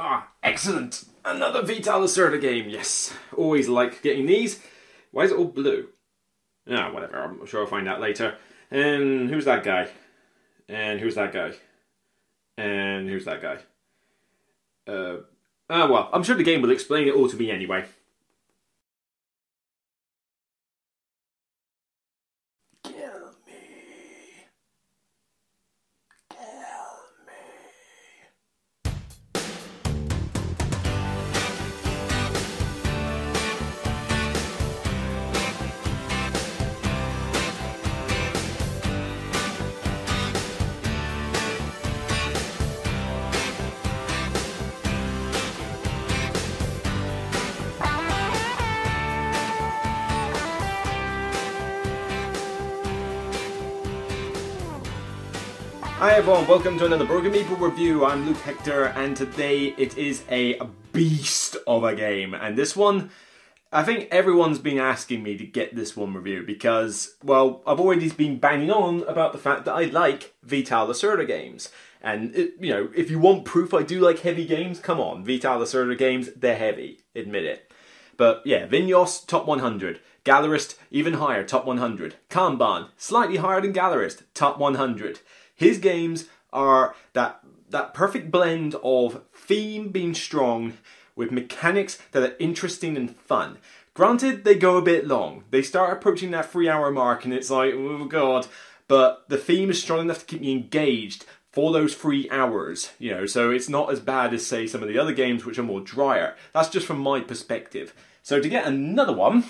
Ah, excellent! Another Vital Lacerda game, yes. Always like getting these. Why is it all blue? Ah, whatever, I'm sure I'll find out later. And who's that guy? And who's that guy? And who's that guy? Uh, ah, well, I'm sure the game will explain it all to me anyway. Hi everyone, welcome to another Broken Meeple review. I'm Luke Hector, and today it is a beast of a game. And this one, I think everyone's been asking me to get this one reviewed because, well, I've already been banging on about the fact that I like Vital Lacerda games. And, it, you know, if you want proof I do like heavy games, come on, Vital Lacerda games, they're heavy, admit it. But yeah, Vinhos, top 100. Gallerist, even higher, top 100. Kanban, slightly higher than Gallerist, top 100. His games are that that perfect blend of theme being strong with mechanics that are interesting and fun. Granted, they go a bit long. They start approaching that three hour mark and it's like, oh god. But the theme is strong enough to keep me engaged for those three hours, you know, so it's not as bad as, say, some of the other games which are more drier. That's just from my perspective. So to get another one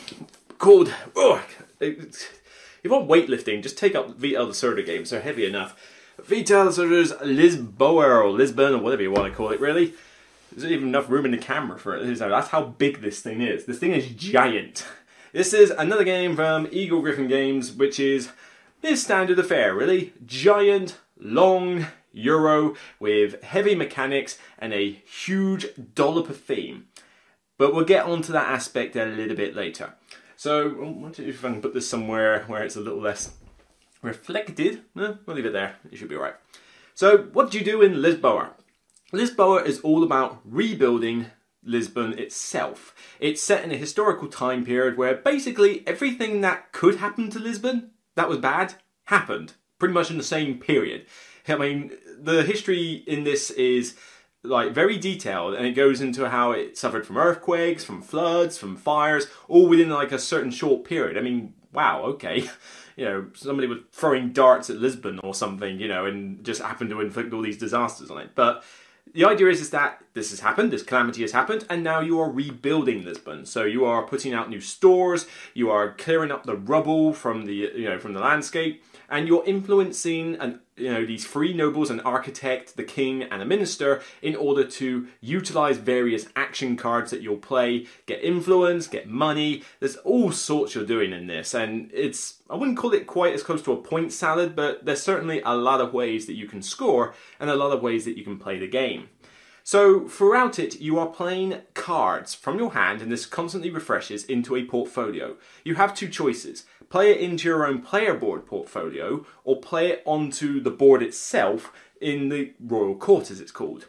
called, oh, if you want weightlifting, just take up Vital Lacerda games, they're heavy enough. Vital Lacerda's Lisboa or Lisbon or whatever you want to call it, really. There's even enough room in the camera for it. That's how big this thing is. This thing is giant. This is another game from Eagle Gryphon Games, which is this standard affair, really. Giant, long Euro with heavy mechanics and a huge dollop of theme. But we'll get onto that aspect a little bit later. So, oh, I wonder if I can put this somewhere where it's a little less reflected. Eh, we'll leave it there. It should be alright. So, what do you do in Lisboa? Lisboa is all about rebuilding Lisbon itself. It's set in a historical time period where basically everything that could happen to Lisbon that was bad happened pretty much in the same period. I mean, the history in this is like very detailed and it goes into how it suffered from earthquakes, from floods, from fires, all within like a certain short period. I mean, wow, okay. You know, somebody was throwing darts at Lisbon or something, you know, and just happened to inflict all these disasters on it. But the idea is, is that this has happened, this calamity has happened, and now you are rebuilding Lisbon. So you are putting out new stores, you are clearing up the rubble from the you know from the landscape, and you're influencing and you know these three nobles, an architect, the king, and a minister, in order to utilize various action cards that you'll play, get influence, get money. There's all sorts you're doing in this, and it's I wouldn't call it quite as close to a point salad, but there's certainly a lot of ways that you can score and a lot of ways that you can play the game. So throughout it, you are playing cards from your hand, and this constantly refreshes into a portfolio. You have two choices play it into your own player board portfolio, or play it onto the board itself in the royal court, as it's called.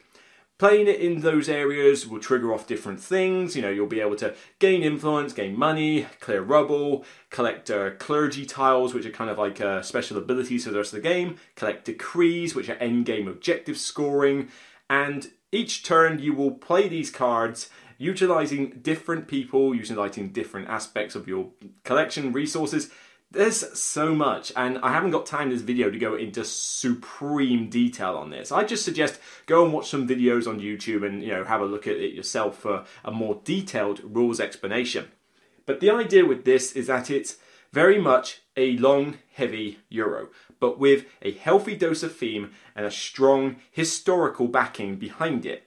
Playing it in those areas will trigger off different things. You know, you'll be able to gain influence, gain money, clear rubble, collect uh, clergy tiles, which are kind of like uh, special abilities for the rest of the game, collect decrees, which are end game objective scoring, and each turn you will play these cards utilizing different people, utilizing different aspects of your collection resources. There's so much, and I haven't got time in this video to go into supreme detail on this. I just suggest go and watch some videos on YouTube and you know have a look at it yourself for a more detailed rules explanation. But the idea with this is that it's very much a long, heavy Euro, but with a healthy dose of theme and a strong historical backing behind it.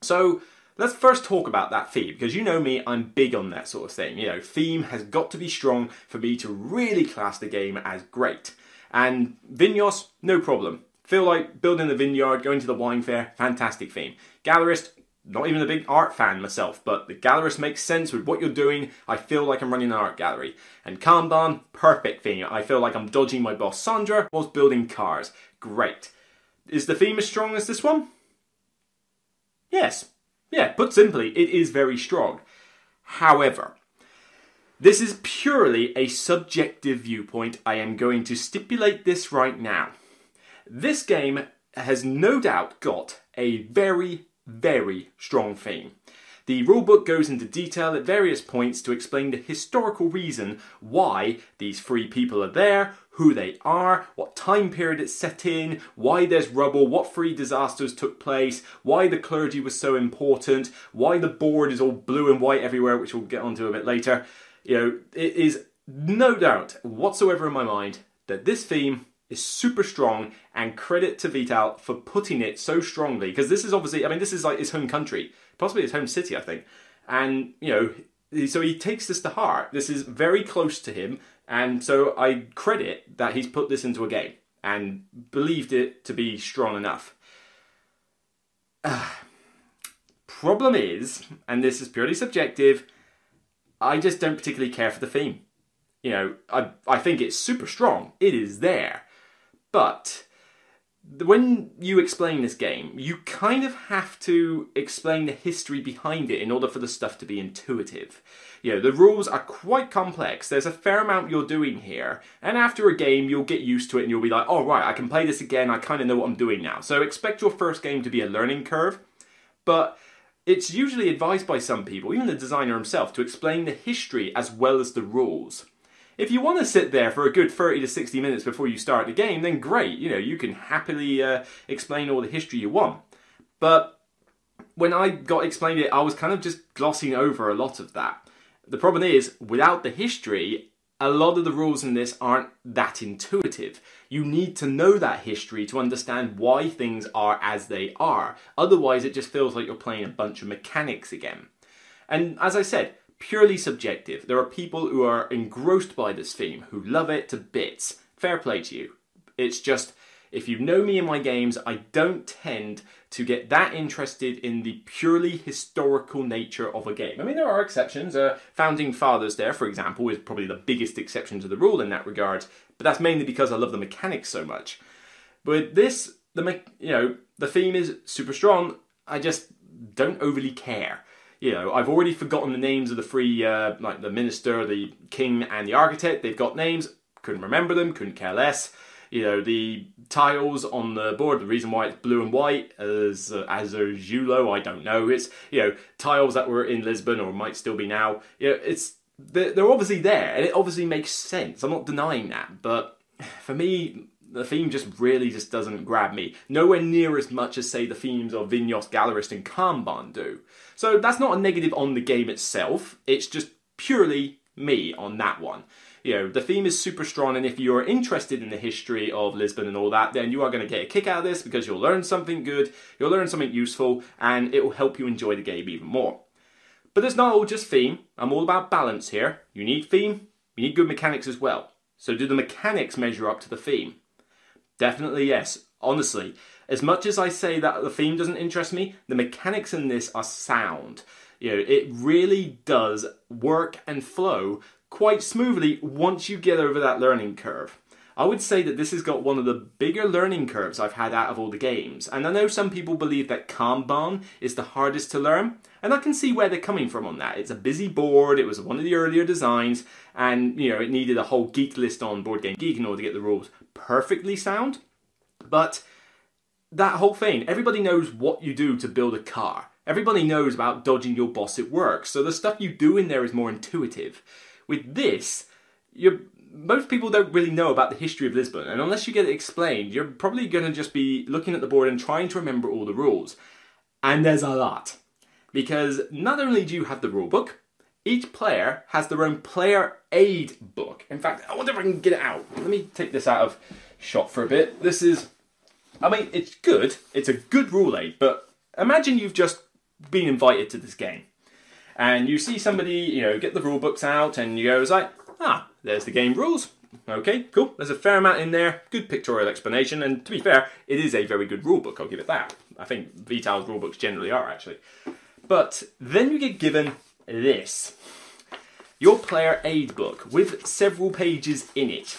So let's first talk about that theme because you know me, I'm big on that sort of thing. You know, theme has got to be strong for me to really class the game as great. And Vinhos, no problem. Feel like building the vineyard, going to the wine fair, fantastic theme. Gallerist, not even a big art fan myself, but the gallerist makes sense with what you're doing. I feel like I'm running an art gallery. And Kanban, perfect theme. I feel like I'm dodging my boss Sandra whilst building cars. Great. Is the theme as strong as this one? Yes, Yeah, put simply, it is very strong. However, this is purely a subjective viewpoint. I am going to stipulate this right now. This game has no doubt got a very, very strong theme. The rulebook goes into detail at various points to explain the historical reason why these three people are there, who they are, what time period it's set in, why there's rubble, what three disasters took place, why the clergy was so important, why the board is all blue and white everywhere, which we'll get onto a bit later. You know, it is no doubt whatsoever in my mind that this theme is super strong and credit to Vital for putting it so strongly because this is obviously I mean this is like his home country possibly his home city I think and you know so he takes this to heart this is very close to him and so I credit that he's put this into a game and believed it to be strong enough. Uh, problem is, and this is purely subjective, I just don't particularly care for the theme. You know, I, I think it's super strong. It is there. But when you explain this game, you kind of have to explain the history behind it in order for the stuff to be intuitive. You know, the rules are quite complex. There's a fair amount you're doing here, and after a game, you'll get used to it and you'll be like, oh, right, I can play this again. I kind of know what I'm doing now. So expect your first game to be a learning curve, but it's usually advised by some people, even the designer himself, to explain the history as well as the rules. If you want to sit there for a good 30 to 60 minutes before you start the game, then great. You know, you can happily uh, explain all the history you want. But when I got explained it, I was kind of just glossing over a lot of that. The problem is, without the history, a lot of the rules in this aren't that intuitive. You need to know that history to understand why things are as they are. Otherwise, it just feels like you're playing a bunch of mechanics again. And as I said, purely subjective. There are people who are engrossed by this theme, who love it to bits. Fair play to you. It's just, if you know me in my games, I don't tend to get that interested in the purely historical nature of a game. I mean, there are exceptions. Uh, Founding Fathers, there, for example, is probably the biggest exception to the rule in that regard, but that's mainly because I love the mechanics so much. But this, the me- you know, the theme is super strong. I just don't overly care you know, I've already forgotten the names of the three, uh, like the minister, the king, and the architect. They've got names, couldn't remember them, couldn't care less. You know, the tiles on the board, the reason why it's blue and white as uh, azulejo, I don't know. It's you know tiles that were in Lisbon or might still be now. You know, it's they're, they're obviously there, and it obviously makes sense. I'm not denying that, but for me, the theme just really just doesn't grab me. Nowhere near as much as, say, the themes of Vinhos, Gallerist, and Kanban do. So that's not a negative on the game itself, it's just purely me on that one. You know, the theme is super strong, and if you're interested in the history of Lisbon and all that, then you are going to get a kick out of this because you'll learn something good, you'll learn something useful, and it will help you enjoy the game even more. But it's not all just theme, I'm all about balance here. You need theme, you need good mechanics as well. So do the mechanics measure up to the theme? Definitely yes. Honestly, as much as I say that the theme doesn't interest me, the mechanics in this are sound. You know, it really does work and flow quite smoothly once you get over that learning curve. I would say that this has got one of the bigger learning curves I've had out of all the games. And I know some people believe that Kanban is the hardest to learn, and I can see where they're coming from on that. It's a busy board, it was one of the earlier designs, and you know, it needed a whole geek list on Board Game Geek in order to get the rules perfectly sound, but that whole thing, everybody knows what you do to build a car. Everybody knows about dodging your boss at work, so the stuff you do in there is more intuitive. With this, you most people don't really know about the history of Lisbon, and unless you get it explained, you're probably going to just be looking at the board and trying to remember all the rules. And there's a lot. Because not only do you have the rulebook, each player has their own player aid book. In fact, I wonder if I can get it out. Let me take this out of shot for a bit. This is, I mean, it's good. It's a good rule aid, but imagine you've just been invited to this game. And you see somebody, you know, get the rule books out and you go, it's like, ah, there's the game rules. Okay, cool. There's a fair amount in there. Good pictorial explanation, and to be fair, it is a very good rule book. I'll give it that. I think Vital's rule books generally are actually. But then you get given this your player aid book with several pages in it.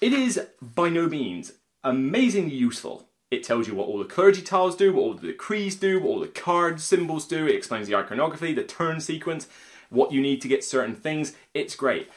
It is by no means amazingly useful. It tells you what all the clergy tiles do, what all the decrees do, what all the card symbols do. It explains the iconography, the turn sequence, what you need to get certain things. It's great.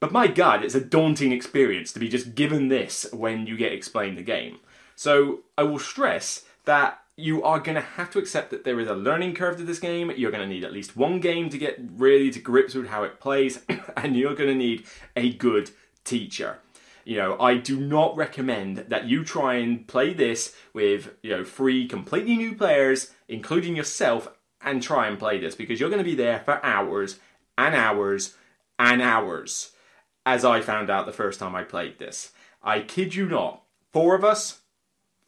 But my god, it's a daunting experience to be just given this when you get explained the game. So I will stress that you are going to have to accept that there is a learning curve to this game. You're going to need at least one game to get really to grips with how it plays, and you're going to need a good teacher. You know, I do not recommend that you try and play this with, you know, three completely new players, including yourself, and try and play this because you're going to be there for hours and hours and hours, as I found out the first time I played this. I kid you not. Four of us,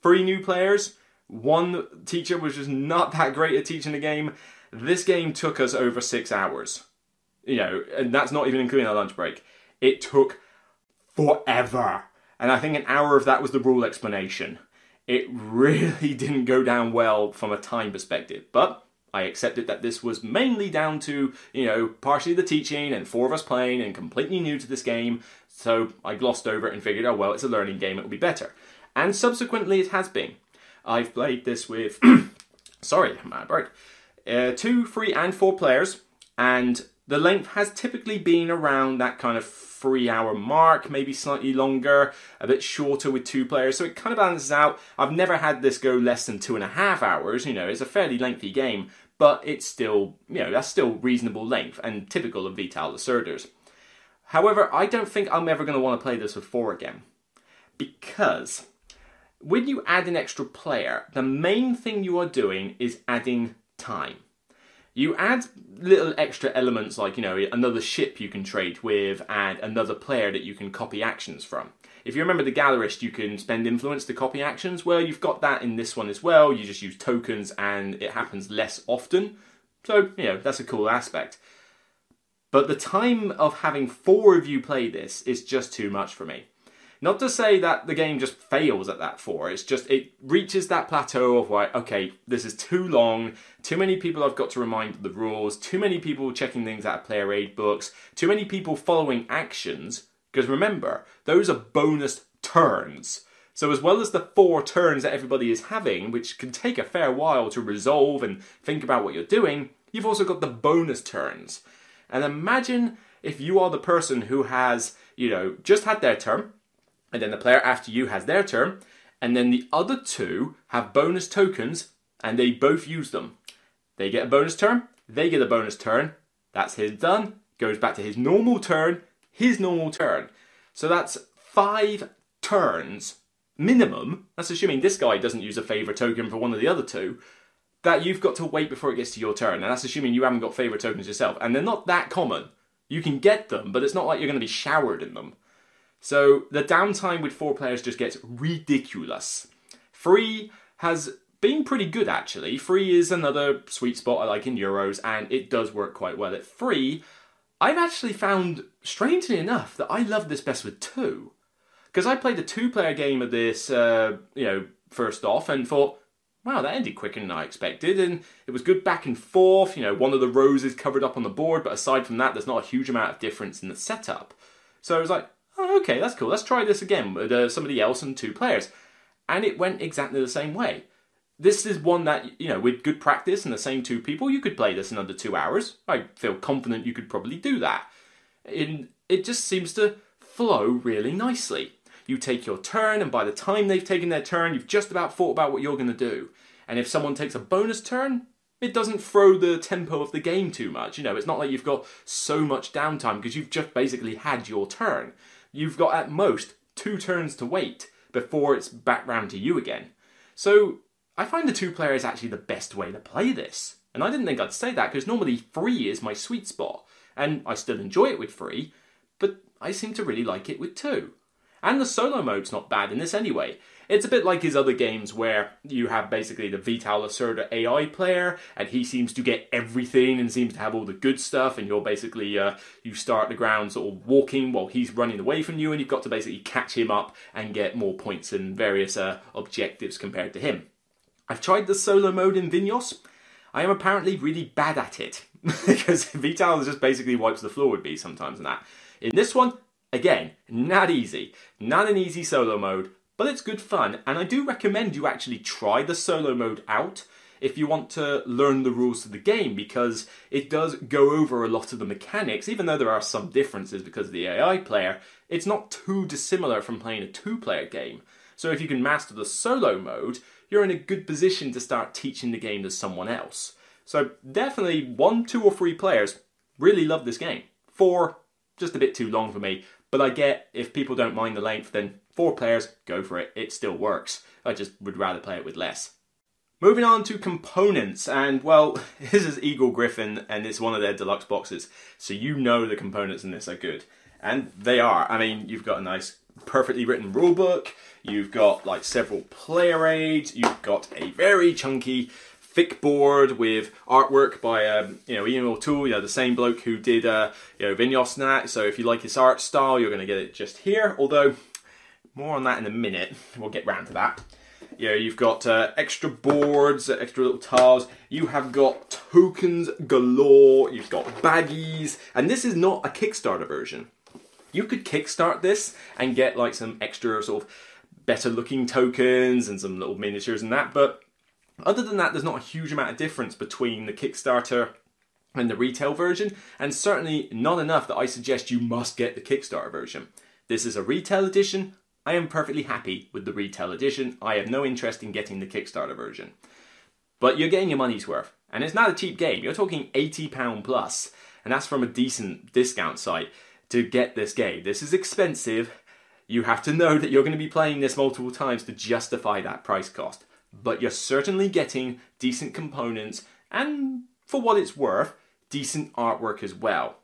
three new players, one teacher was just not that great at teaching the game. This game took us over six hours. You know, and that's not even including our lunch break. It took forever. And I think an hour of that was the rule explanation. It really didn't go down well from a time perspective. But I accepted that this was mainly down to, you know, partially the teaching and four of us playing and completely new to this game. So I glossed over it and figured, oh, well, it's a learning game, it'll be better. And subsequently, it has been. I've played this with, sorry, my break, uh, two, three, and four players, and the length has typically been around that kind of three hour mark, maybe slightly longer, a bit shorter with two players, so it kind of balances out. I've never had this go less than two and a half hours, you know, it's a fairly lengthy game, but it's still, you know, that's still reasonable length and typical of Vital Lacerda's. However, I don't think I'm ever going to want to play this with four again. Because when you add an extra player, the main thing you are doing is adding time. You add little extra elements like, you know, another ship you can trade with and another player that you can copy actions from. If you remember the Gallerist, you can spend influence to copy actions. Well, you've got that in this one as well. You just use tokens and it happens less often. So, you know, that's a cool aspect. But the time of having four of you play this is just too much for me. Not to say that the game just fails at that four. It's just it reaches that plateau of like, okay, this is too long. Too many people I've got to remind the rules. Too many people checking things out of player aid books. Too many people following actions. Because remember, those are bonus turns. So as well as the four turns that everybody is having, which can take a fair while to resolve and think about what you're doing, you've also got the bonus turns. And imagine if you are the person who has, you know, just had their turn, and then the player after you has their turn, and then the other two have bonus tokens, and they both use them. They get a bonus turn, they get a bonus turn, that's his done, goes back to his normal turn, his normal turn. So that's five turns minimum. That's assuming this guy doesn't use a favour token for one of the other two. That you've got to wait before it gets to your turn, and that's assuming you haven't got favour tokens yourself. And they're not that common. You can get them, but it's not like you're going to be showered in them. So the downtime with four players just gets ridiculous. Free has been pretty good actually. Free is another sweet spot I like in Euros, and it does work quite well at free. I've actually found, strangely enough, that I love this best with two. Because I played a two player game of this, uh, you know, first off, and thought, wow, that ended quicker than I expected, and it was good back and forth. You know, one of the rows is covered up on the board, but aside from that, there's not a huge amount of difference in the setup. So I was like, oh, okay, that's cool. Let's try this again with uh, somebody else and two players. And it went exactly the same way. This is one that, you know, with good practice and the same two people, you could play this in under two hours. I feel confident you could probably do that. In, it just seems to flow really nicely. You take your turn, and by the time they've taken their turn, you've just about thought about what you're going to do. And if someone takes a bonus turn, it doesn't throw the tempo of the game too much. You know, it's not like you've got so much downtime because you've just basically had your turn you've got at most two turns to wait before it's back round to you again. So I find the two player is actually the best way to play this. And I didn't think I'd say that because normally three is my sweet spot, and I still enjoy it with three, but I seem to really like it with two. And the solo mode's not bad in this anyway. It's a bit like his other games where you have basically the Vital Lacerda AI player, and he seems to get everything and seems to have all the good stuff, and you're basically, uh, you start the ground sort of walking while he's running away from you, and you've got to basically catch him up and get more points and various uh, objectives compared to him. I've tried the solo mode in Vinhos. I am apparently really bad at it because Vital just basically wipes the floor with me sometimes and that. In this one, again, not easy. Not an easy solo mode, but it's good fun, and I do recommend you actually try the solo mode out if you want to learn the rules of the game because it does go over a lot of the mechanics, even though there are some differences because of the AI player, it's not too dissimilar from playing a two player game. So if you can master the solo mode, you're in a good position to start teaching the game to someone else. So definitely one, two, or three players really love this game. Four, just a bit too long for me, but I get if people don't mind the length, then four players, go for it. It still works. I just would rather play it with less. Moving on to components, and well, this is Eagle Gryphon, and it's one of their deluxe boxes, so you know the components in this are good. And they are. I mean, you've got a nice, perfectly written rulebook, you've got like several player aids, you've got a very chunky, thick board with artwork by um, you know Ian O'Toole, you know the same bloke who did uh, you know Vinhos Nat. So if you like his art style, you're going to get it just here. Although more on that in a minute, we'll get round to that. Yeah, you've got uh, extra boards, extra little tiles. You have got tokens galore. You've got baggies, and this is not a Kickstarter version. You could kickstart this and get like some extra sort of better looking tokens and some little miniatures and that. But other than that, there's not a huge amount of difference between the Kickstarter and the retail version, and certainly not enough that I suggest you must get the Kickstarter version. This is a retail edition. I am perfectly happy with the retail edition. I have no interest in getting the Kickstarter version. But you're getting your money's worth. And it's not a cheap game. You're talking £80 plus, and that's from a decent discount site to get this game. This is expensive. You have to know that you're going to be playing this multiple times to justify that price cost. But you're certainly getting decent components and, for what it's worth, decent artwork as well.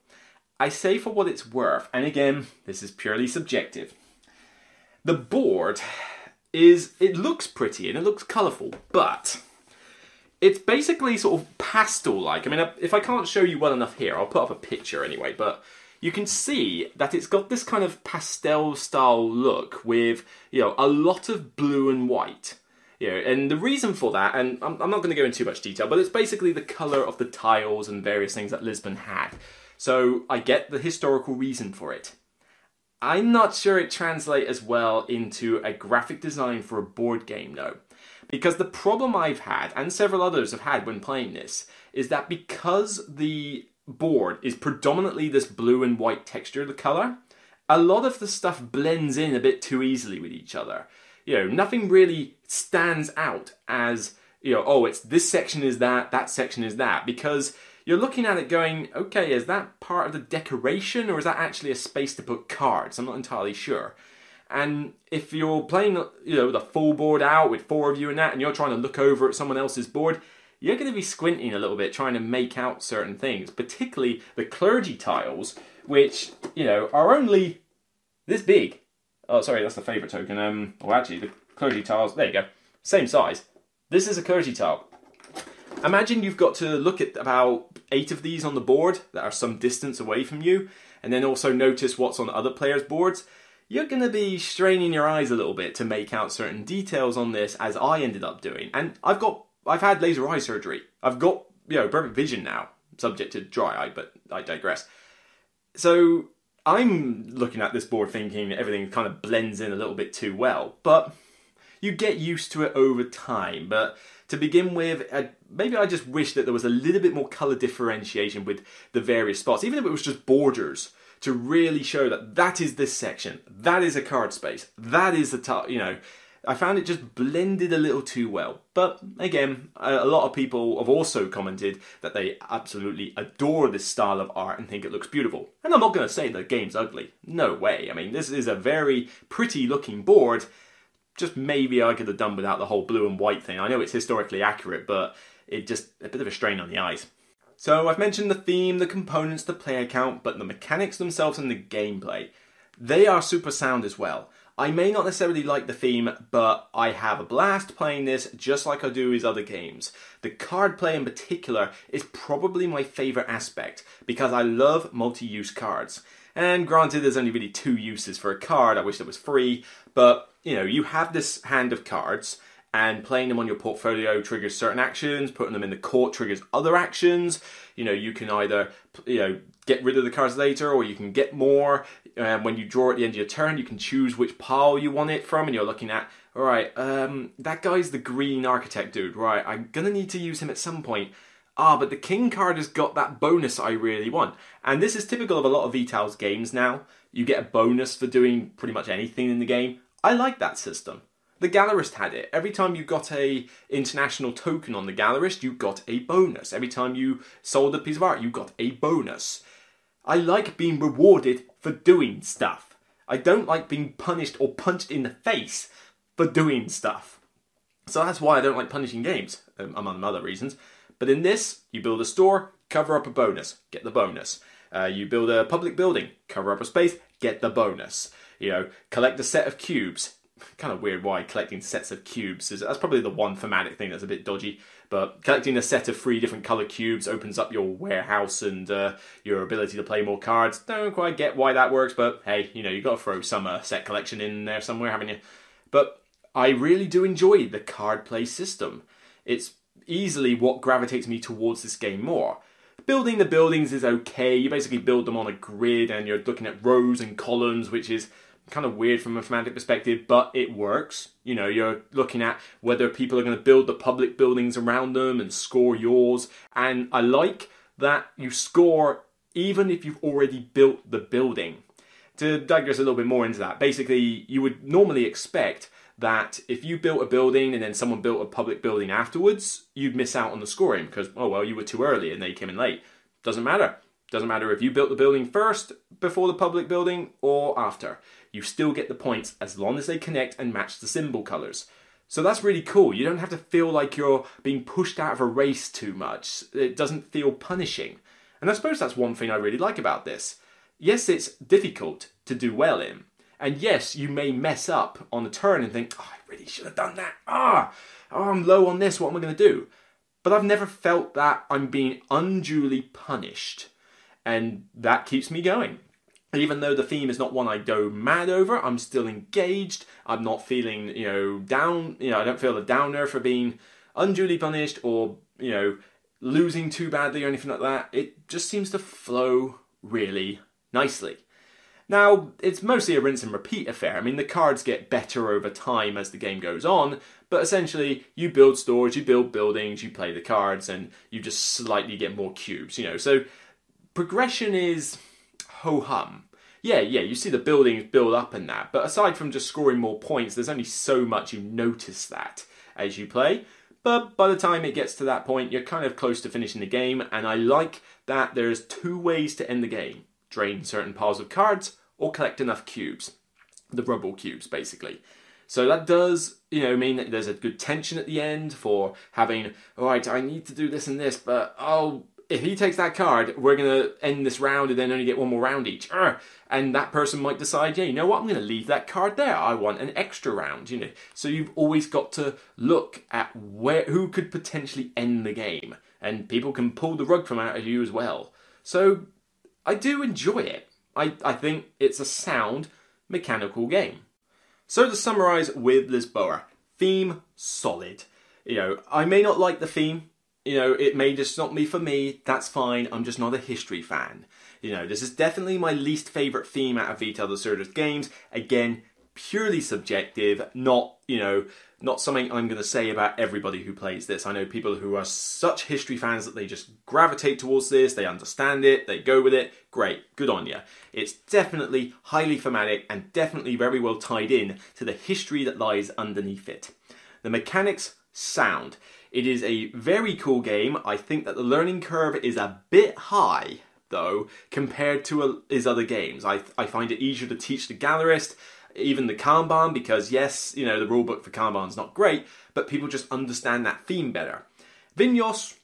I say for what it's worth, and again, this is purely subjective. The board is, it looks pretty and it looks colourful, but it's basically sort of pastel-like. I mean, if I can't show you well enough here, I'll put up a picture anyway, but you can see that it's got this kind of pastel style look with, you know, a lot of blue and white. You know, and the reason for that, and I'm, I'm not going to go into too much detail, but it's basically the colour of the tiles and various things that Lisbon had. So I get the historical reason for it. I'm not sure it translates as well into a graphic design for a board game though. Because the problem I've had, and several others have had when playing this, is that because the board is predominantly this blue and white texture, the colour, a lot of the stuff blends in a bit too easily with each other. You know, nothing really stands out as, you know, oh, it's this section is that, that section is that, because you're looking at it going, okay, is that part of the decoration or is that actually a space to put cards? I'm not entirely sure. And if you're playing, you know, the full board out with four of you and that, and you're trying to look over at someone else's board, you're going to be squinting a little bit trying to make out certain things, particularly the clergy tiles, which, you know, are only this big. Oh, sorry, that's the favourite token. Um, well, actually, the clergy tiles, there you go, same size. This is a clergy tile. Imagine you've got to look at about eight of these on the board that are some distance away from you, and then also notice what's on other players' boards. You're going to be straining your eyes a little bit to make out certain details on this, as I ended up doing. And I've got, I've had laser eye surgery. I've got, you know, perfect vision now, subject to dry eye, but I digress. So I'm looking at this board thinking everything kind of blends in a little bit too well, but you get used to it over time. But to begin with, uh, maybe I just wish that there was a little bit more color differentiation with the various spots, even if it was just borders, to really show that that is this section, that is a card space, that is the top, you know. I found it just blended a little too well. But again, a lot of people have also commented that they absolutely adore this style of art and think it looks beautiful. And I'm not going to say the game's ugly. No way. I mean, this is a very pretty looking board just maybe I could have done without the whole blue and white thing. I know it's historically accurate, but it just a bit of a strain on the eyes. So I've mentioned the theme, the components, the player count, but the mechanics themselves and the gameplay, they are super sound as well. I may not necessarily like the theme, but I have a blast playing this just like I do his other games. The card play in particular is probably my favourite aspect because I love multi-use cards. And granted, there's only really two uses for a card. I wish it was free, but you know, you have this hand of cards, and playing them on your portfolio triggers certain actions. Putting them in the court triggers other actions. You know, you can either you know get rid of the cards later, or you can get more. um, when you draw at the end of your turn, you can choose which pile you want it from, and you're looking at, all right, um, that guy's the green architect dude, right? I'm gonna need to use him at some point. Ah, but the king card has got that bonus I really want. And this is typical of a lot of Vital's games now. You get a bonus for doing pretty much anything in the game. I like that system. The Gallerist had it. Every time you got a international token on the Gallerist, you got a bonus. Every time you sold a piece of art, you got a bonus. I like being rewarded for doing stuff. I don't like being punished or punched in the face for doing stuff. So that's why I don't like punishing games, um, among other reasons. But in this, you build a store, cover up a bonus, get the bonus. Uh, you build a public building, cover up a space, get the bonus. You know, collect a set of cubes, kind of weird why collecting sets of cubes is that's probably the one thematic thing that's a bit dodgy but collecting a set of three different color cubes opens up your warehouse and uh, your ability to play more cards. Don't quite get why that works but hey you know you got to throw some uh, set collection in there somewhere haven't you? But i really do enjoy the card play system. It's easily what gravitates me towards this game more building the buildings is okay you basically build them on a grid and you're looking at rows and columns which is kind of weird from a thematic perspective, but it works. You know, you're looking at whether people are going to build the public buildings around them and score yours. And I like that you score even if you've already built the building. To digress a little bit more into that, basically, you would normally expect that if you built a building and then someone built a public building afterwards, you'd miss out on the scoring because, oh, well, you were too early and they came in late. Doesn't matter. Doesn't matter if you built the building first before the public building or after you still get the points as long as they connect and match the symbol colors. So that's really cool. You don't have to feel like you're being pushed out of a race too much. It doesn't feel punishing. And I suppose that's one thing I really like about this. Yes, it's difficult to do well in. And yes, you may mess up on a turn and think, oh, I really should have done that. Ah, oh, I'm low on this. What am I going to do? But I've never felt that I'm being unduly punished. And that keeps me going even though the theme is not one I go mad over, I'm still engaged. I'm not feeling, you know, down. You know, I don't feel a downer for being unduly punished or, you know, losing too badly or anything like that. It just seems to flow really nicely. Now, it's mostly a rinse and repeat affair. I mean, the cards get better over time as the game goes on, but essentially, you build stores, you build buildings, you play the cards, and you just slightly get more cubes, you know. So, progression is ho hum. Yeah, yeah, you see the buildings build up and that, but aside from just scoring more points, there's only so much you notice that as you play. But by the time it gets to that point, you're kind of close to finishing the game, and I like that there's two ways to end the game drain certain piles of cards or collect enough cubes. The rubble cubes, basically. So that does, you know, mean that there's a good tension at the end for having, all right, I need to do this and this, but oh, if he takes that card, we're going to end this round and then only get one more round each. And that person might decide, yeah, you know what, I'm going to leave that card there. I want an extra round, you know. So you've always got to look at where who could potentially end the game. And people can pull the rug from out of you as well. So I do enjoy it. I, I think it's a sound mechanical game. So to summarise with Lisboa, theme solid. You know, I may not like the theme, you know, it may just not be for me. That's fine. I'm just not a history fan. You know, this is definitely my least favorite theme out of Vital Lacerda's games. Again, purely subjective, not, you know, not something I'm going to say about everybody who plays this. I know people who are such history fans that they just gravitate towards this, they understand it, they go with it. Great, good on you. It's definitely highly thematic and definitely very well tied in to the history that lies underneath it. The mechanics sound. It is a very cool game. I think that the learning curve is a bit high, though, compared to his other games. I, I find it easier to teach the Gallerist, even the Kanban, because yes, you know, the rule book for Kanban's not great, but people just understand that theme better. Vinhos,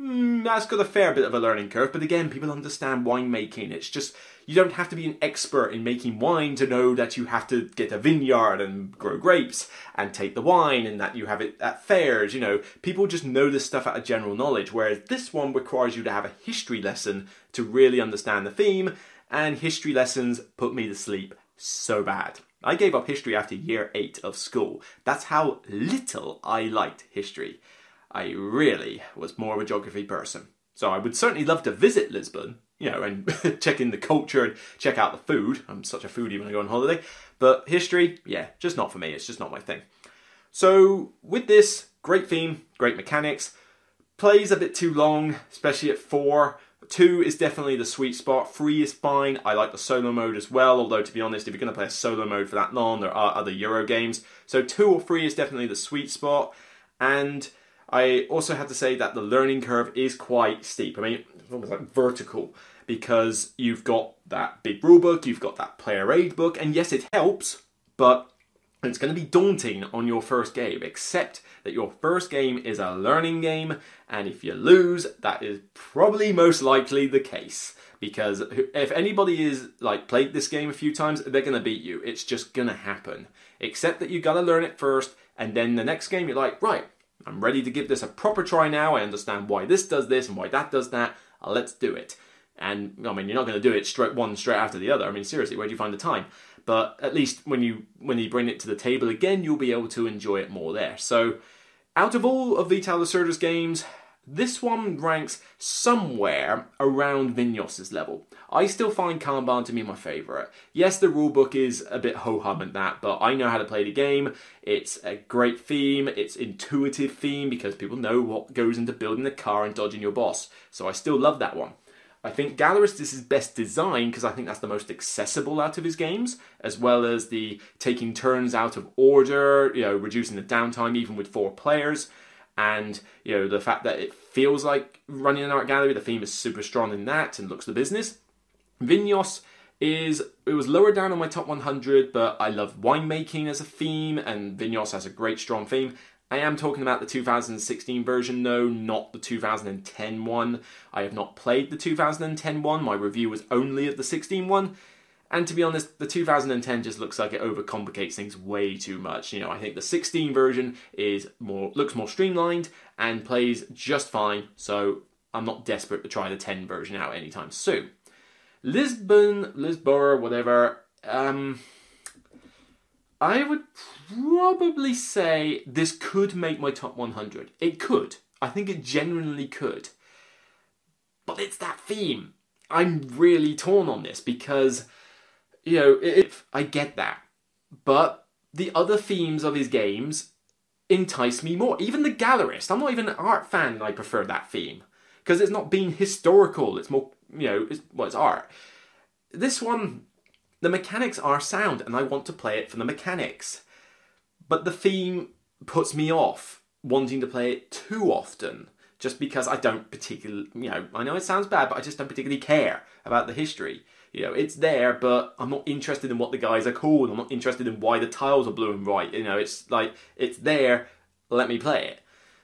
mm, that's got a fair bit of a learning curve, but again, people understand winemaking. It's just you don't have to be an expert in making wine to know that you have to get a vineyard and grow grapes and take the wine and that you have it at fairs. You know, people just know this stuff out of general knowledge, whereas this one requires you to have a history lesson to really understand the theme, and history lessons put me to sleep so bad. I gave up history after year 8 of school. That's how little I liked history. I really was more of a geography person. So I would certainly love to visit Lisbon, you know, and check in the culture and check out the food. I'm such a foodie when I go on holiday. But history, yeah, just not for me. It's just not my thing. So with this, great theme, great mechanics. Plays a bit too long, especially at four. Two is definitely the sweet spot. Three is fine. I like the solo mode as well, although to be honest, if you're going to play a solo mode for that long, there are other Euro games. So two or three is definitely the sweet spot. And I also have to say that the learning curve is quite steep. I mean, it's almost like vertical because you've got that big rule book, you've got that player aid book, and yes, it helps, but it's going to be daunting on your first game, except that your first game is a learning game, and if you lose, that is probably most likely the case. Because if anybody is like played this game a few times, they're going to beat you. It's just going to happen. Except that you got to learn it first, and then the next game you're like, right, I'm ready to give this a proper try now. I understand why this does this and why that does that. Let's do it. And I mean, you're not going to do it straight one straight after the other. I mean, seriously, where do you find the time? But at least when you when you bring it to the table again, you'll be able to enjoy it more there. So, out of all of Vital Lacerda's games, this one ranks somewhere around Vinhos's level. I still find Kanban to be my favourite. Yes, the rulebook is a bit ho-hum and that, but I know how to play the game. It's a great theme, it's intuitive theme because people know what goes into building the car and dodging your boss. So I still love that one. I think Gallerist is his best design because I think that's the most accessible out of his games, as well as the taking turns out of order, you know, reducing the downtime even with four players, and you know the fact that it feels like running an art gallery. The theme is super strong in that and looks the business. Vinhos is it was lower down on my top 100, but I love winemaking as a theme, and Vinhos has a great strong theme. I am talking about the 2016 version though, not the 2010 one. I have not played the 2010 one, my review was only of the 16 one. And to be honest, the 2010 just looks like it overcomplicates things way too much. You know, I think the 16 version is more looks more streamlined and plays just fine, so I'm not desperate to try the 10 version out anytime soon. Lisbon, Lisbon, whatever. Um, I would probably say this could make my top 100. It could. I think it genuinely could. But it's that theme. I'm really torn on this because, you know, if I get that. But the other themes of his games entice me more. Even the Gallerist. I'm not even an art fan and I prefer that theme. Because it's not being historical. It's more, you know, it's, well, it's art. This one, the mechanics are sound and I want to play it for the mechanics. But the theme puts me off wanting to play it too often just because I don't particularly, you know, I know it sounds bad, but I just don't particularly care about the history. You know, it's there, but I'm not interested in what the guys are called. I'm not interested in why the tiles are blue and white. You know, it's like, it's there, let me play it.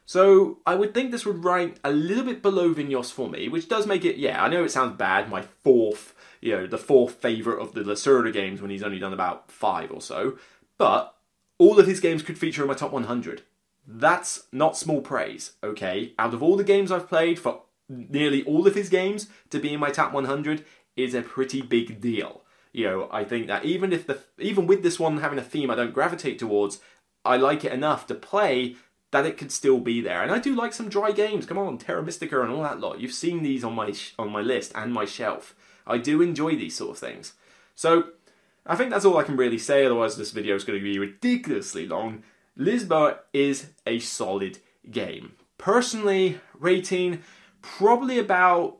So I would think this would rank a little bit below Vinhos for me, which does make it, yeah, I know it sounds bad, my fourth you know, the fourth favourite of the Lacerda games when he's only done about five or so. But all of his games could feature in my top 100. That's not small praise, okay? Out of all the games I've played, for nearly all of his games to be in my top 100 is a pretty big deal. You know, I think that even if the even with this one having a theme I don't gravitate towards, I like it enough to play that it could still be there. And I do like some dry games. Come on, Terra Mystica and all that lot. You've seen these on my on my list and my shelf. I do enjoy these sort of things. So, I think that's all I can really say, otherwise, this video is going to be ridiculously long. Lisboa is a solid game. Personally, rating probably about,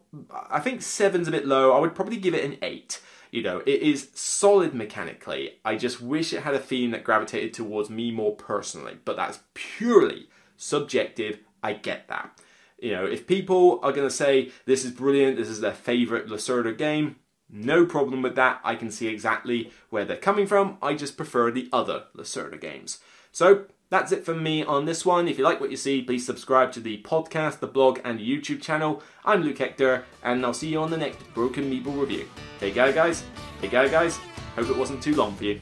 I think seven's a bit low. I would probably give it an eight. You know, it is solid mechanically. I just wish it had a theme that gravitated towards me more personally, but that's purely subjective. I get that. You know, if people are going to say this is brilliant, this is their favorite Lacerda game, no problem with that. I can see exactly where they're coming from. I just prefer the other Lacerda games. So that's it from me on this one. If you like what you see, please subscribe to the podcast, the blog, and YouTube channel. I'm Luke Hector, and I'll see you on the next Broken Meeple review. Take care, guys. Take care, guys. Hope it wasn't too long for you.